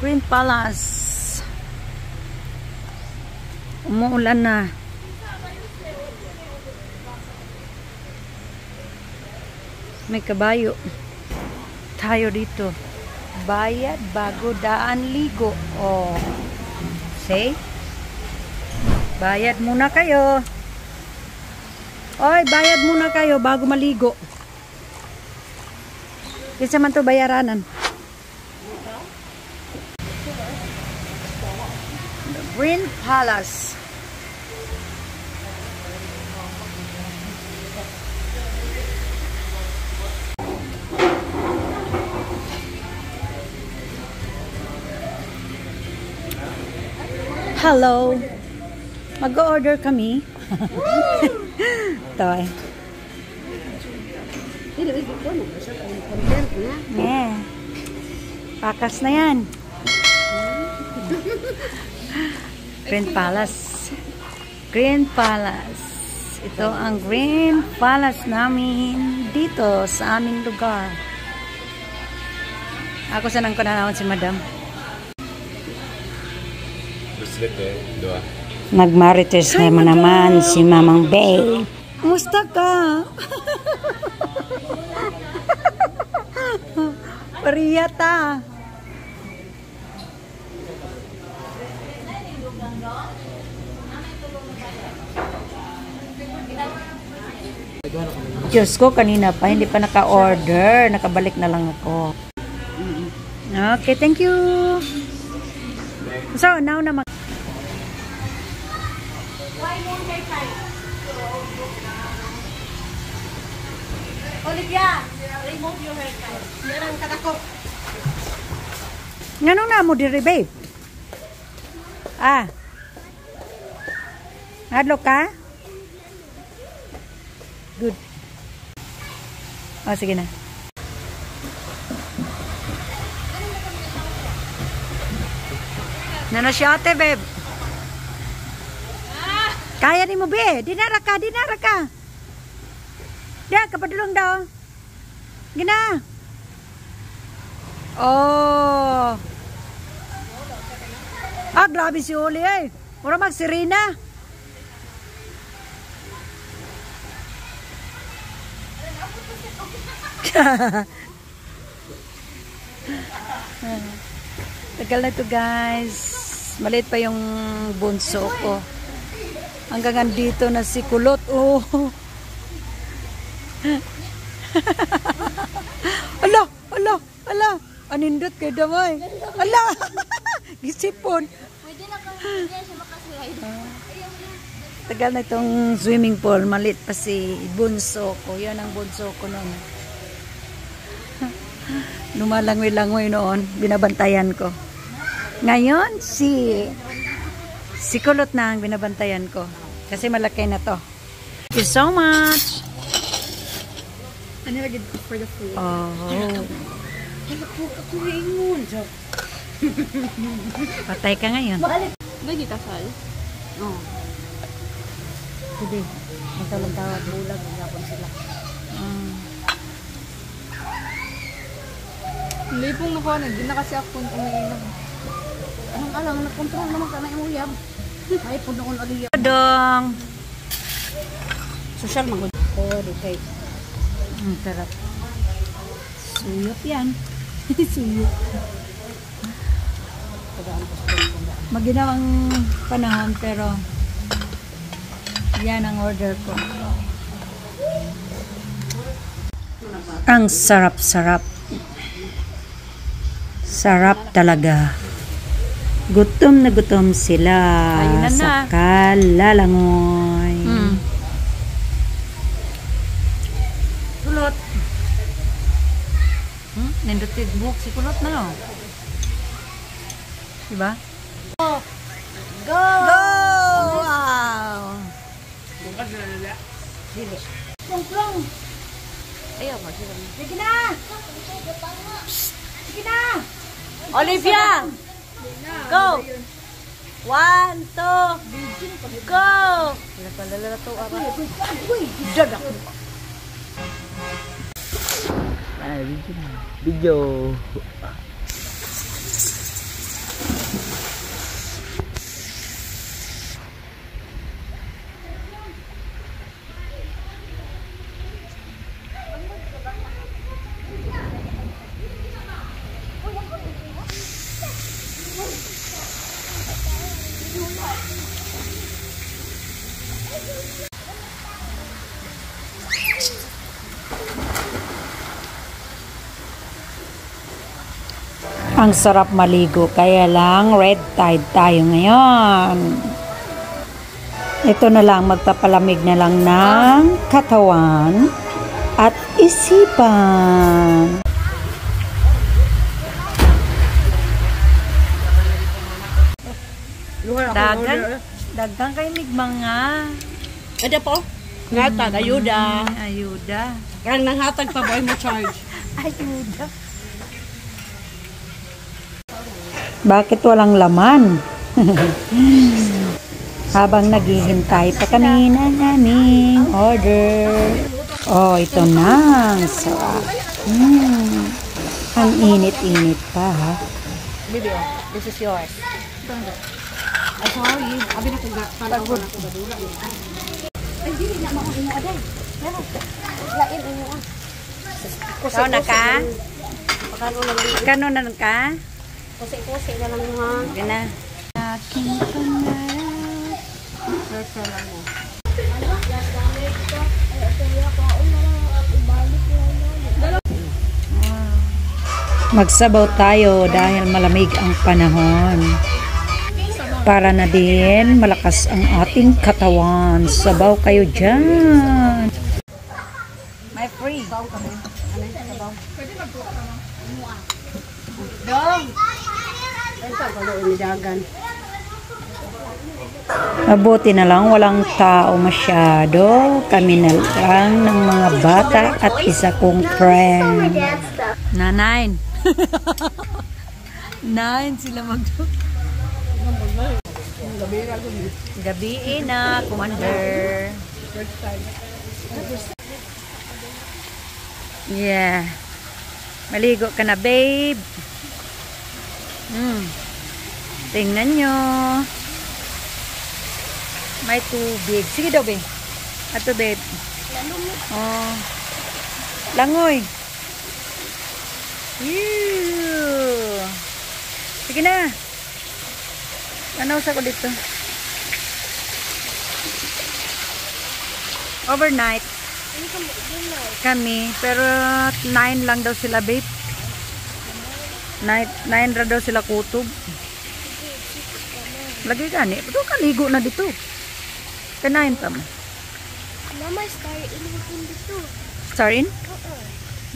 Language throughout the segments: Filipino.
Green Palace. Umuulan na. May kabayo. Tayo dito. Bayad bago daan ligo. Oh. See? Bayad muna kayo. Oy, bayad muna kayo bago maligo. Kinsa man to bayaranan? Green Palace. Hello. Mag-order kami. Eh. Yeah. Pakas na yan. Green Palace. Green Palace. Ito ang Green Palace namin dito sa aming lugar. Ako sanang ko na si Madam. Slip eh. Nagmarites naman naman si Mamang Bay. Musta ka? Pariyata. Diyos ko, kanina pa, hindi pa naka-order. Nakabalik na lang ako. Okay, thank you. So, now na mag- Olivia, remove your haircut. Yan ang katakot. Ngano na mo diri, babe? Ah. Hadlo ka? Good. Oh, sige na. Nano siya ate, babe? Kaya ni mo, be. Dinara ka, dinara ka. Diyan, kapadulong daw. Gina. Oh. Ah, grabe si Uli eh. Mura mag-sirena. Tagal na to guys. Maliit pa yung bunso ko. Hanggang andito na si Kulot. Oh. ala, ala, ala. Anindot kay damay. Ala. Gisipon. Pwede na kang hindi siya makaslide. Tagal na itong swimming pool. Malit pa si bunso ko. Yan ang bunso ko noon. Lumalangwi-langwi noon. Binabantayan ko. Ngayon, si si Kulot na ang binabantayan ko. Kasi malaki na to. Thank you so much. Ano lagi for the food? Oh. Ano po ka kuhingon? Patay ka ngayon. Lagi tasal? Oh. Sige. Masalang tawag bulag. Gapon sila. Hindi pong nakuha na. Di na kasi ako kung umiinom. Anong alam, nagkontrol naman ka na yung uyab. Ay, po noon aliyab. Dong. Social magod. Oh, di kay. Ang sarap. Suyot yan. Suyot. Maginawang panahon pero yan ang order ko. Ang sarap-sarap. Sarap talaga. Gutom na gutom sila Ayun na sa na. kalalangoy. Hmm. Kulot. Hmm? Nindot buhok si kulot na no? Diba? Go! Go! Wow! Plong-plong! Ayaw, masira na. Sige na! Sige na! Olivia! Go! One, two, go! Pinagpalala to, ara. Dadak mo. Video. Ang sarap maligo, kaya lang red tide tayo ngayon. Ito na lang, magpapalamig na lang ng katawan at isipan. Dagan, dagan kay migmanga. Ada po? Ngatag, ayuda. Ayuda. Kang nanghatag pa boy mo charge. Ayuda. Bakit walang laman? Habang naghihintay pa kami ng aming order. Oh, ito na. Ang sarap. Mm. Ang init-init pa, ha? Video, this is yours. Ay, sorry. Abi na kung para ko na. Ikaw na ka? Kano na ka? Kusi-kusi na lang ha. Sige na. Aking pangarap. Magsabaw tayo dahil malamig ang panahon. Para na din malakas ang ating katawan. Sabaw kayo dyan. My free. Dong! Ay, sa kalo inidagan. Mabuti na lang walang tao masyado. Kami na lang ng mga bata at isa kong friend. Na nine. nine sila mag... Gabi na, commander. Yeah. Maligo ka na, babe. Hmm. Tingnan nyo. May tubig. Sige daw, babe. Ato, babe. Oh. Langoy. Ew. Sige na. Ano sa ko dito? Overnight. Kami. Pero 9 lang daw sila, babe. 9 9 ra daw sila kutob. Lagi gani. Ito kaligo na dito. Kanain pa mo. Mama, star in mo dito. Star in? Oo.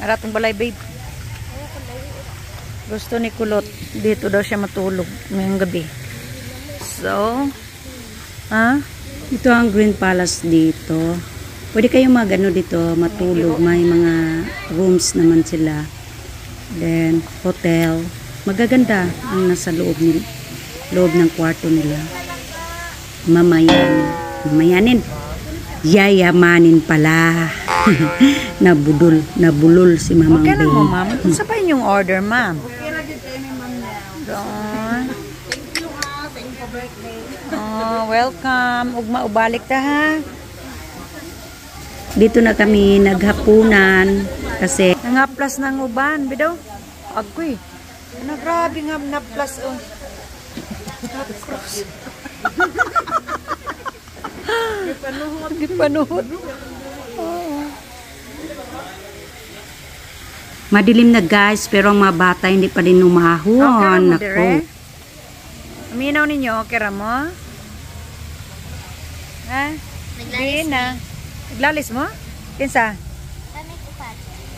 Naratong balay, babe. Gusto ni Kulot, dito daw siya matulog ngayong gabi. So, ha? Ito ang Green Palace dito. Pwede kayo magano dito, matulog. May mga rooms naman sila. Then, hotel. Magaganda ang nasa loob, ni, loob ng kwarto nila. Mamayan. Mamayanin. Yayamanin pala. nabudol, nabulol si Mamang Okay lang mo, Bea. ma'am. Sa pa yung order, ma'am? Doon. Oh, welcome. Ugma ubalik ta ha. Dito na kami naghapunan kasi Nangaplas ng uban, bidaw. Agoy. Ano, grabe nga naplas. Oh. Gipanuhot. madilim na guys pero ang mga bata hindi pa Okay umahon. mo, Nako. Aminaw ninyo, okay ra mo? Ha? Di na. Naglalis mo? Kinsa?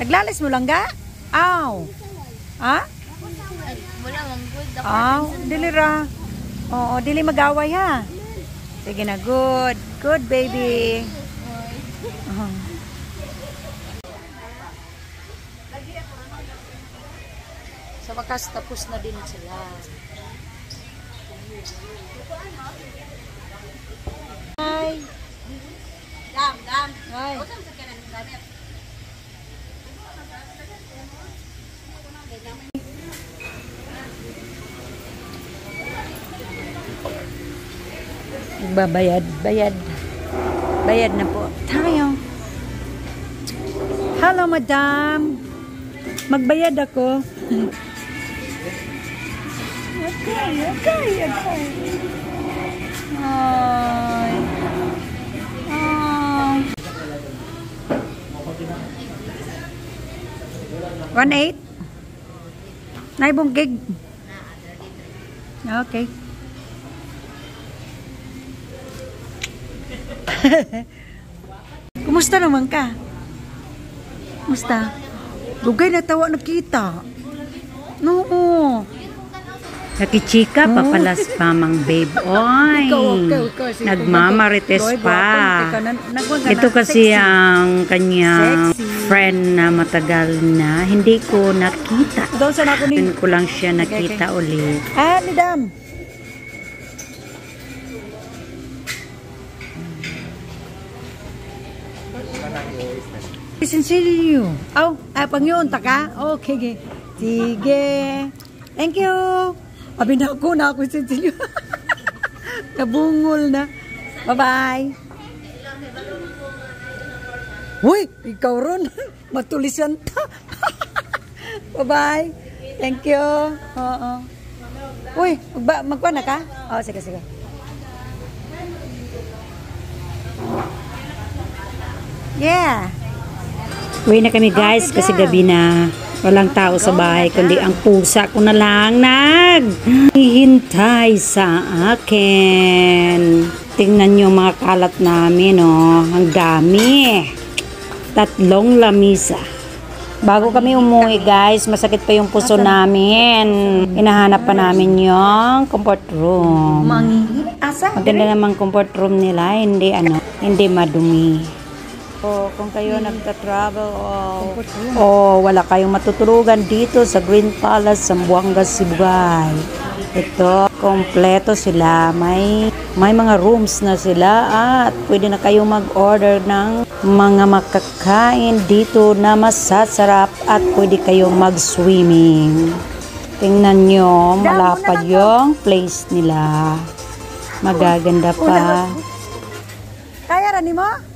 Naglalis mo lang ga? Aw. Ha? Wala, mong good. Aw, dili ra. Oo, dili mag-away ha. Sige na, good. Good, baby. Uh-huh. Sa wakas, tapos na din sila. Hi. Dam, dam. Hi. Babayad, bayad. Bayad na po. Tayo. Hello, madam. Magbayad ako. okay, okay, okay. Ay. Ay. One eight? Naibong gig. Okay. Kumusta naman ka? Kumusta? Dugay na tawa nakita. No. Nakichika pa pala si Mamang Babe. Oy, nagmamarites pa. Ito kasi ang kanyang friend na matagal na hindi ko nakita. Doon ko lang siya nakita ulit. Ah, ni Dam. Sinsilyo. Aw, ah, pang yun, taka? Okay, sige. Sige. Thank you. Abi na ako, na ako sinsilyo. Nabungol na. Bye-bye. Uy, ikaw ron. Matulisan ta. Bye-bye. Thank you. Oo. Uy, magba, magkuha na ka? Oo, sige, sige. Yeah. Uwi na kami guys kasi gabi na. Walang tao sa bahay kundi ang pusa ko na lang nag hihintay sa akin. Tingnan nyo mga kalat namin oh. Ang dami. Tatlong lamisa. Bago kami umuwi guys, masakit pa yung puso namin. Hinahanap pa namin yung comfort room. Maganda namang comfort room nila, hindi ano, hindi madumi. O kung kayo nagta-travel o o wala kayong matutulugan dito sa Green Palace sa Buanga, Sibugay. Ito, kompleto sila. May may mga rooms na sila at pwede na kayong mag-order ng mga makakain dito na masasarap at pwede kayong mag-swimming. Tingnan nyo, malapad yung place nila. Magaganda pa. Kaya rani mo?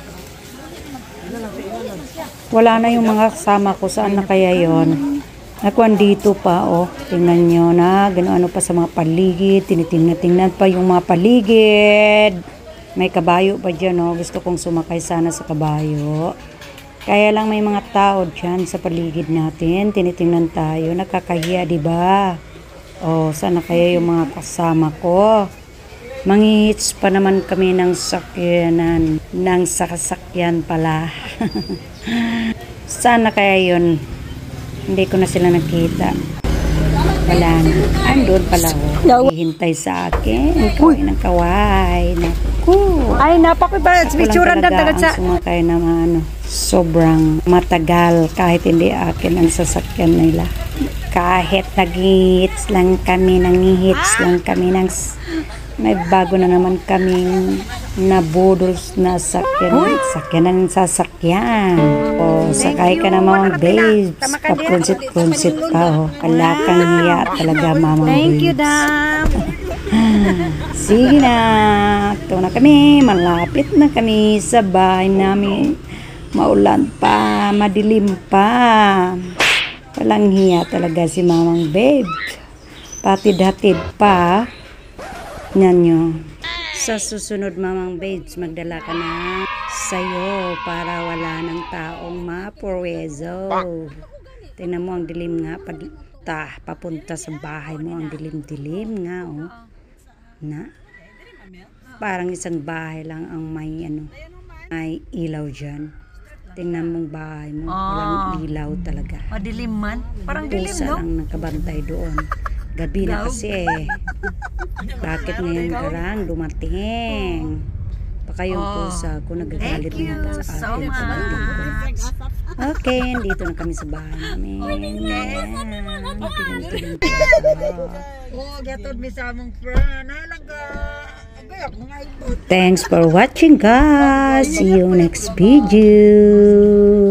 Wala na yung mga kasama ko. Saan na kaya yon? Nakuan dito pa, oh. Tingnan nyo na, gano'n pa sa mga paligid. Tinitingnan-tingnan pa yung mga paligid. May kabayo pa dyan, oh. Gusto kong sumakay sana sa kabayo. Kaya lang may mga tao dyan sa paligid natin. Tinitingnan tayo. Nakakahiya, ba? Oh, sana kaya yung mga kasama ko. Mangihits pa naman kami ng sakyanan. Ng sakasakyan pala. sana kaya yun. Hindi ko na sila nakita. Wala na. Andun pala oh. Hihintay sa akin. Kaway ng kaway. Naku. Ay, napakoy ba? Ako lang Bitsura dan talaga sa... ang sumakay mga ano, sobrang matagal kahit hindi akin ang sasakyan nila. Kahit nag-hits lang kami, nang-hits lang kami, ng, may bago na naman kaming nabudols na sakyan, sakyan ng sasakyan. O, sakay ka na mga babes, paprunsit-prunsit pa, o. Wala kang hiya talaga, mamang Thank you, babes. Dam. Sige na, ito na kami, malapit na kami sa bahay namin. Maulan pa, madilim pa. Walang hiya talaga si mamang babe. Patid-hatid pa. Yan nyo. Sa susunod mamang babes, magdala ka na sayo para wala ng taong mapurwezo. Tingnan mo ang dilim nga, ta, papunta sa bahay mo, ang dilim-dilim nga, oh. Na? Parang isang bahay lang ang may, ano, may ilaw dyan. Tingnan mong bahay mo, walang ilaw talaga. Madilim man. Parang dilim, Pusa no? lang nakabantay doon. Gabi na kasi eh. Bakit ngayon karang dumating? Baka yung pusa ko nagagalit Oh. You naman sa so akin. atin. much. Okay, dito na kami sa bahay namin. Pa. Oh, gatod mi sa among friend. Ito. Thanks for watching guys. See you next video.